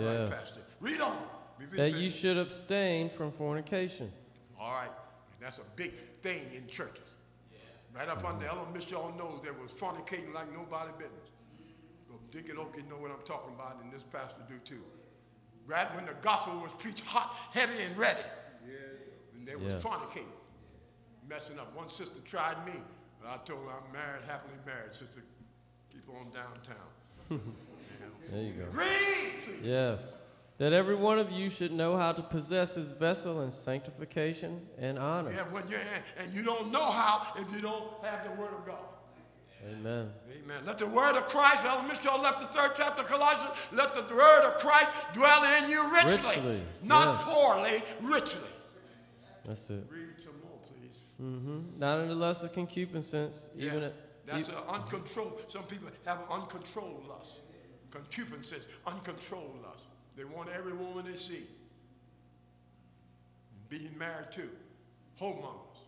All right. Pastor. Read on. That you should abstain from fornication. All right. And that's a big thing in churches. Right up under Ellen Miss y'all knows there was fornicating like nobody business. Well, Deacon Okie know what I'm talking about, and this pastor do too. Right when the gospel was preached hot, heavy, and ready. And they was Yeah. fornicating, messing up. One sister tried me, but I told her I'm married, happily married. Sister, keep on downtown. There you go. Read. Yes. That every one of you should know how to possess his vessel in sanctification and honor. Yeah, when you and you don't know how if you don't have the word of God. Amen. Amen. Let the word of Christ, Mitchell left the third chapter of Colossians, let the word of Christ dwell in you richly. Richly, Not yes. poorly, richly. That's it. Read some more, please. Mm-hmm. Not in the lust of concupiscence, even yeah, at, that's e- an uncontrolled. Some people have an uncontrolled lust. Concupiscence, uncontrolled lust. They want every woman they see. Being married too. Whoremongers.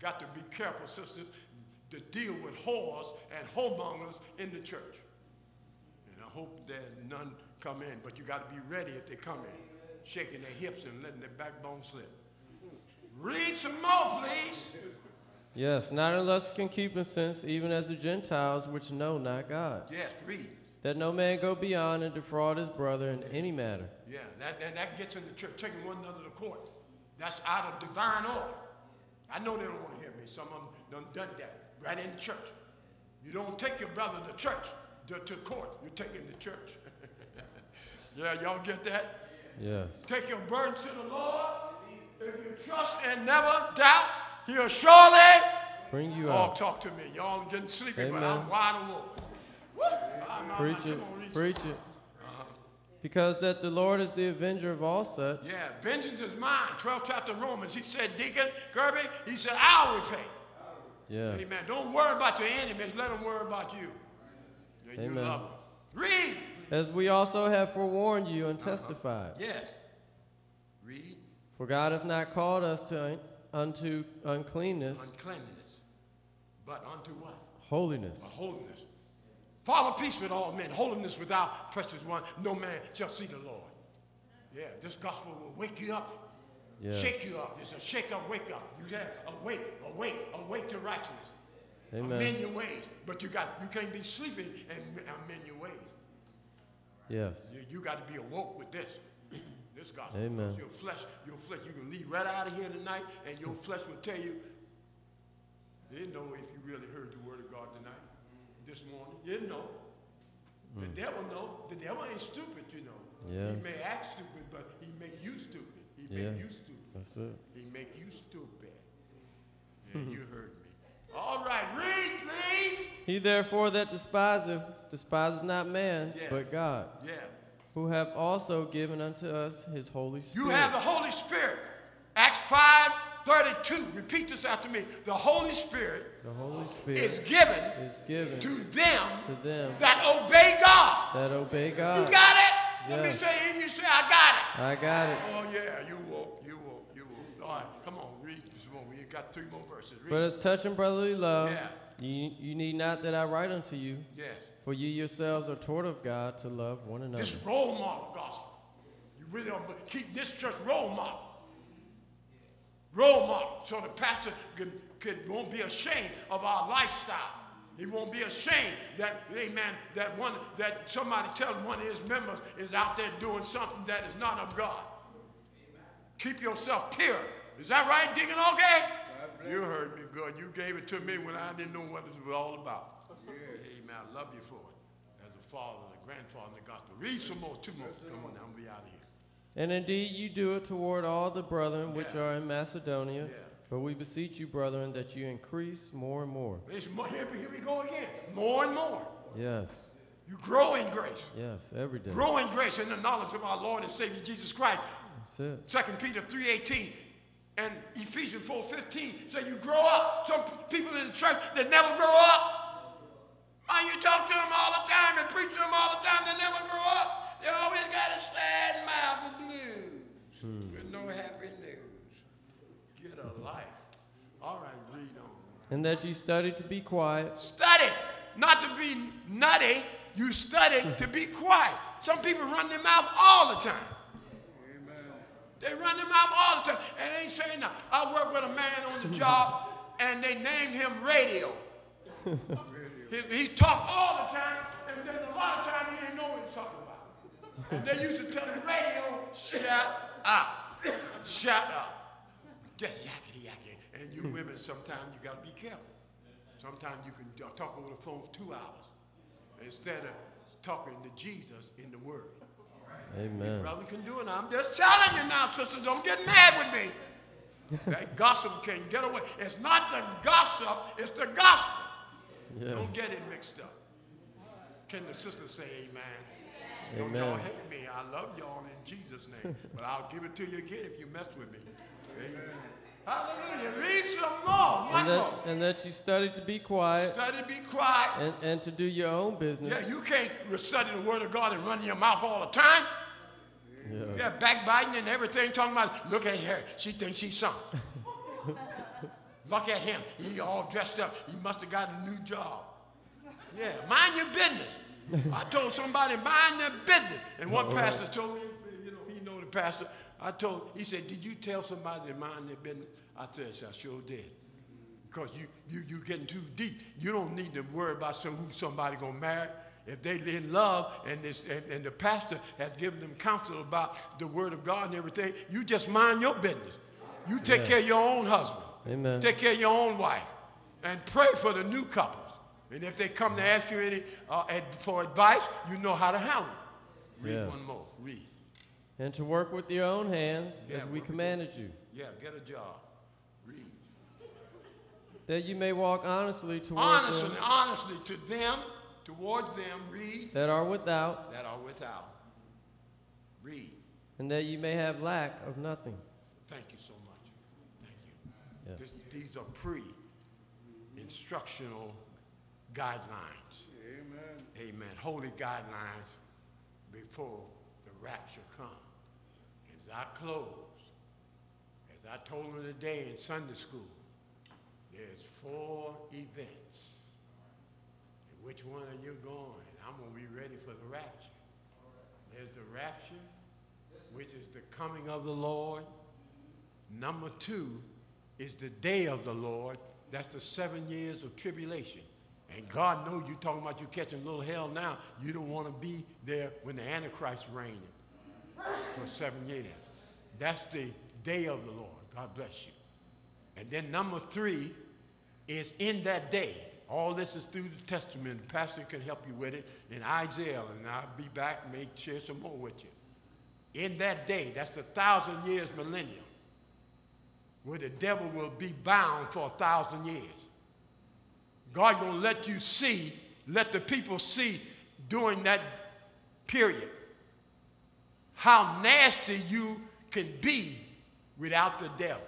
Got to be careful, sisters, to deal with whores and whoremongers in the church. And I hope that none come in, but you got to be ready if they come in, shaking their hips and letting their backbone slip. Read some more, please. yes, not of concupiscence, even as the Gentiles which know not God. Yes, read. That no man go beyond and defraud his brother in any matter. Yeah, that, that, that gets in the church, taking one another to court. That's out of divine order. I know they don't want to hear me. Some of them done done that right in church. You don't take your brother to church, to, to court. You take him to church. yeah, y'all get that? Yes. Take your burden to the Lord. If you trust and never doubt, he'll surely Bring you Oh, out. talk to me. Y'all getting sleepy, but I'm wide awake. Woo! I'm- I'm- Preach it. Preach it. Because that the Lord is the avenger of all such. Yeah, vengeance is mine. 12th chapter Romans. He said, Deacon Kirby, he said, I'll repay. Yes. Amen. Don't worry about your enemies. Let them worry about you. And you love them. Read. As we also have forewarned you and testified. Uh-huh. Yes. Read. For God hath not called us to un- unto uncleanness, Uncleanliness. But unto what? holiness. A holiness. Follow peace with all men. Holiness without precious one. No man shall see the Lord. Yeah, this gospel will wake you up. Yeah. Shake you up. It's a shake up, wake up. You have awake, awake, awake to righteousness. Amen. Amend your ways. But you got you can't be sleeping and amend your ways. Yes. You, you got to be awoke with this. This gospel. Amen. Because your flesh, your flesh, you can leave right out of here tonight, and your flesh will tell you. they know if you really heard the word of God tonight, this morning. You know. The hmm. devil know. The devil ain't stupid, you know. Yes. He may act stupid, but he make you stupid. He Yeah. make you stupid. That's it. He make you stupid. Yeah, hmm. you heard me. All right, read, please. He therefore that despiseth, despiseth not man, Yeah. but God, Yeah. who have also given unto us his Holy Spirit. You have the Holy Spirit. Acts 5 32. Repeat this after me. The Holy Spirit the Holy Spirit is given is given to to them them that obey God. that obey God. You got it? Let me Yes. say it. You say, I got it. I got it. Oh, yeah. You woke. You woke. You woke. All right. Come on. Read some more. We got three more verses. Read. But as touching brotherly love, Yeah. you, you need not that I write unto you, yes. for you yourselves are taught of God to love one another. This role model gospel. You really to keep this church role model. Role model. So the pastor could, could, won't be ashamed of our lifestyle. He won't be ashamed that, amen, that one that somebody tells one of his members is out there doing something that is not of God. Keep yourself pure. Is that right, Deacon? Okay? You heard me good. You gave it to me when I didn't know what it was all about. Amen. I love you for it. As a father and a grandfather in the gospel. Read some more, two more. Come on now, be out of here. And indeed you do it toward all the brethren which Yeah. are in Macedonia. Yeah. But we beseech you, brethren, that you increase more and more. More, here, here we go again. More and more. Yes, You grow in grace. yes, every day. Grow in grace and the knowledge of our Lord and Savior Jesus Christ. That's it. 2 Peter 3.18 and Ephesians 4.15 say you grow up. Some people in the church that never grow up. Man, you talk to them all life. All right, read on. And that you study to be quiet, Study, not to be nutty. You study to be quiet. Some people run their mouth all the time. Amen. They run their mouth all the time and they ain't saying nothing. I work with a man on the job and they named him Radio. he, he talked all the time and then a lot of time he didn't know what he was talking about. And they used to tell him, Radio, shut up. Shut up. Just yakety yakety. And you hmm. women, sometimes you got to be careful. Sometimes you can talk over the phone for two hours instead of talking to Jesus in the Word. Amen. Brother can do it. I'm just telling you now, sister. Don't get mad with me. that gossip can get away. It's not the gossip, it's the gospel. Yeah. Don't get it mixed up. Can the sister say amen? Amen. Don't y'all hate me. I love y'all in Jesus' name. but I'll give it to you again if you mess with me. Amen. Hallelujah. Read some more. And that, and that you study to be quiet Study to be quiet. and, and to do your own business. Yeah, you can't study the word of God and run your mouth all the time. Yeah. Yeah, backbiting and everything, talking about, look at her. She thinks she's something. look at him. He all dressed up. He must have got a new job. Yeah, mind your business. I told somebody, mind their business. And one All pastor told me, you know, he know the pastor. I told, he said, did you tell somebody to mind their business? I said, I sure did. Because you, you, you getting too deep. You don't need to worry about some, who somebody going to marry. If they in love and, this, and, and the pastor has given them counsel about the word of God and everything, you just mind your business. You take care of your own husband. Amen. Take care of your own wife. And pray for the new couples. And if they come to ask you any uh, for advice, you know how to handle it. Read Yeah. one more. Read. And to work with your own hands Yeah, as we commanded you, Yeah, get a job. Read. that you may walk honestly towards Honestly, them honestly, to them, towards them, read, that are without, that are without. Read. and that you may have lack of nothing. Thank you so much. Thank you. Yes. This, these are pre-instructional guidelines. Amen. Amen. Holy guidelines before the rapture comes. I close, as I told them today in Sunday school, there's four events. And which one are you going? I'm going to be ready for the rapture. There's the rapture, which is the coming of the Lord. Number two is the day of the Lord. That's the seven years of tribulation. And God knows you're talking about you catching a little hell now. You don't want to be there when the Antichrist reigning for seven years. That's the day of the Lord. God bless you. And then number three is in that day. All this is through the Testament. The pastor can help you with it in Isaiah, and I'll be back and make share some more with you. In that day, that's a thousand years millennium, where the devil will be bound for a thousand years. God gonna let you see, let the people see during that period how nasty you can be without the devil.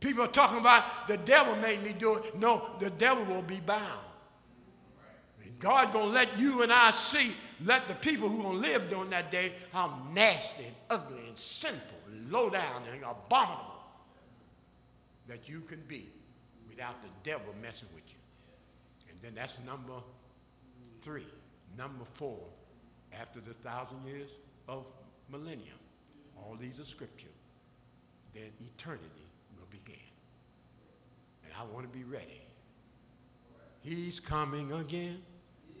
People are talking about the devil made me do it. No, the devil will be bound. And God gonna let you and I see, let the people who gonna live during that day, how nasty and ugly and sinful and low down and abominable that you can be without the devil messing with you. And then that's number three. Number four, after the thousand years of millennium, all these are scripture, then eternity will begin. And I want to be ready. He's coming again.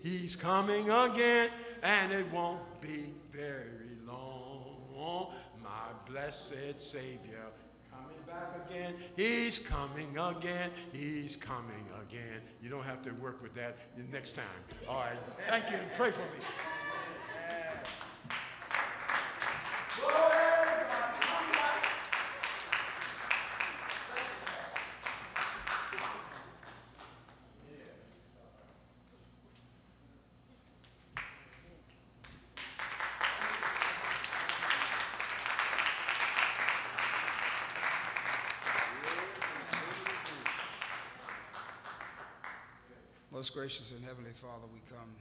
He's coming again, and it won't be very long. My blessed Savior coming back again. He's coming again. He's coming again. You don't have to work with that next time. All right. Thank you pray for me. Most gracious and heavenly Father, we come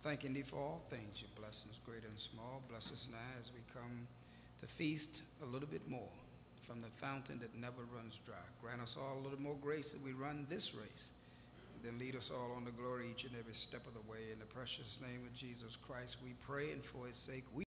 thanking thee for all things, your blessings, great and small. Bless us now as we come to feast a little bit more from the fountain that never runs dry. Grant us all a little more grace that we run this race. then lead us all on to glory each and every step of the way. In the precious name of Jesus Christ, we pray, and for his sake, we